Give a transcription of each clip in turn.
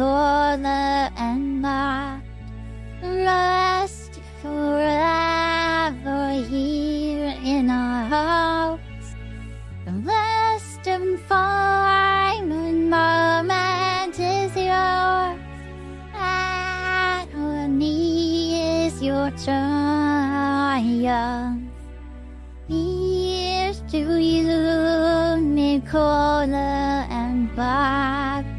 unicorn and light. Rest forever here in our hearts. The last and final moment is yours. Agony is your triumph. Here's to you, Nicola and Bob.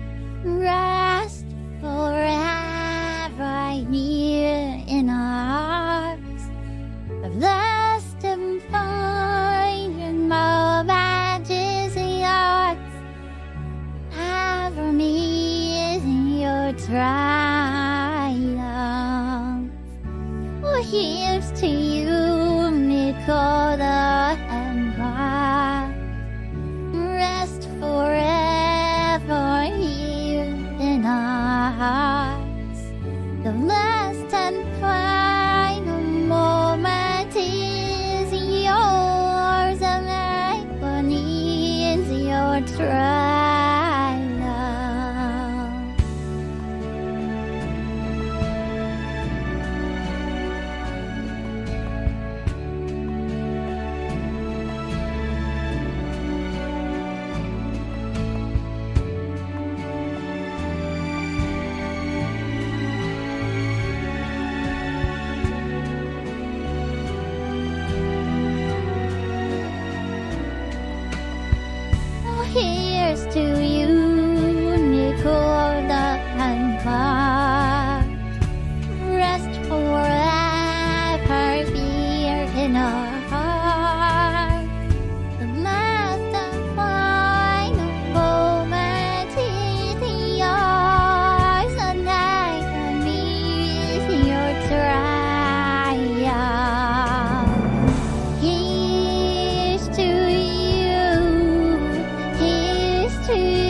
here's to you, Nicola and Bob. Rest forever here in our hearts. The last and final moment is yours, and agony is your trust. here's to you. to